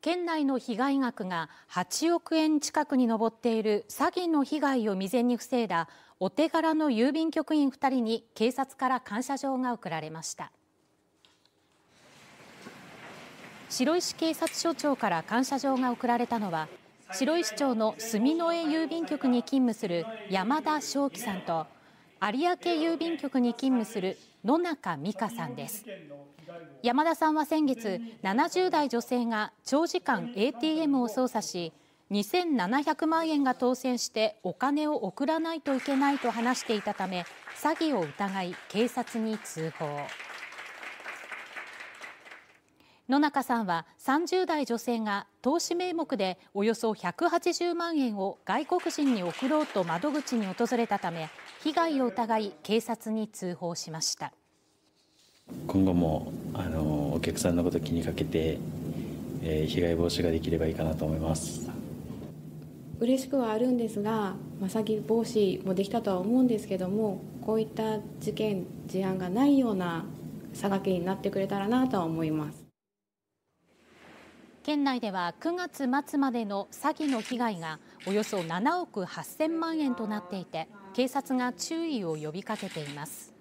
県内の被害額が8億円近くに上っている詐欺の被害を未然に防いだお手柄の郵便局員2人に警察から感謝状が贈られました。白石警察署長から感謝状が贈られたのは白石町の住之江郵便局に勤務する山田正樹さんと有明郵便局に勤務する野中美香さんです。山田さんは先月70代女性が長時間 ATM を操作し2700万円が当選してお金を送らないといけないと話していたため詐欺を疑い警察に通報。野中さんは30代女性が投資名目でおよそ180万円を外国人に送ろうと窓口に訪れたため被害を疑い警察に通報しました。今後もあのお客さんのこと気にかけて、えー、被害防止ができればいいかなと思います。嬉しくはあるんですが、まあ、詐欺防止もできたとは思うんですけどもこういった事件事案がないような佐賀県になってくれたらなとは思います県内では9月末までの詐欺の被害がおよそ7億8000万円となっていて警察が注意を呼びかけています。